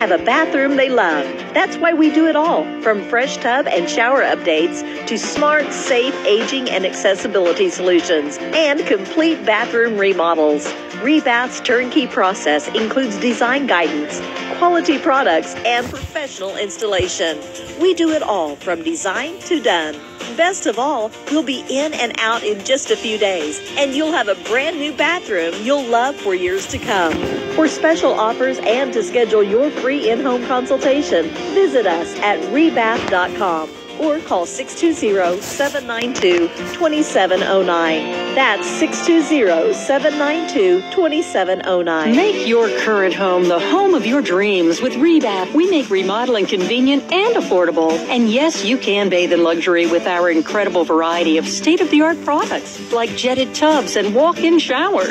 have a bathroom they love. That's why we do it all from fresh tub and shower updates to smart, safe aging and accessibility solutions and complete bathroom remodels. Rebath's turnkey process includes design guidance, quality products, and professional installation. We do it all from design to done. Best of all, we'll be in and out in just a few days, and you'll have a brand new bathroom you'll love for years to come. For special offers and to schedule your free in home consultation, visit us at rebath.com or call 620-792-2709. That's 620-792-2709. Make your current home the home of your dreams with Rebath. We make remodeling convenient and affordable. And yes, you can bathe in luxury with our incredible variety of state-of-the-art products like jetted tubs and walk-in showers.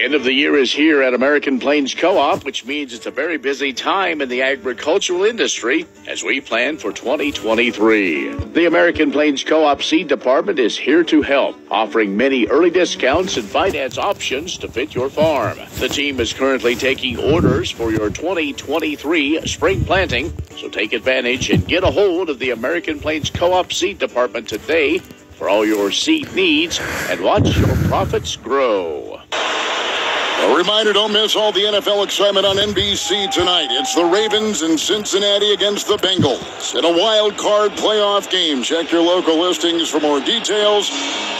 End of the year is here at American Plains Co-op, which means it's a very busy time in the agricultural industry as we plan for 2023. The American Plains Co-op Seed Department is here to help, offering many early discounts and finance options to fit your farm. The team is currently taking orders for your 2023 spring planting, so take advantage and get a hold of the American Plains Co-op Seed Department today for all your seed needs and watch your profits grow. A reminder don't miss all the NFL excitement on NBC tonight. It's the Ravens in Cincinnati against the Bengals in a wild card playoff game. Check your local listings for more details.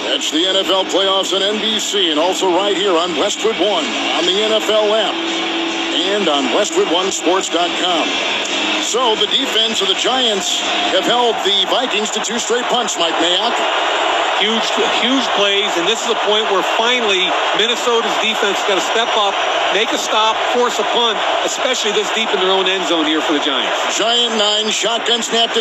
Catch the NFL playoffs on NBC and also right here on Westwood One on the NFL app and on WestwoodOneSports.com. So the defense of the Giants have held the Vikings to two straight punts, Mike Mayock. Huge, huge plays, and this is a point where finally Minnesota's defense got to step up, make a stop, force a punt, especially this deep in their own end zone here for the Giants. Giant nine, shotgun snap to